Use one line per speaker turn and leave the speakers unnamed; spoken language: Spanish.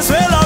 Venezuela.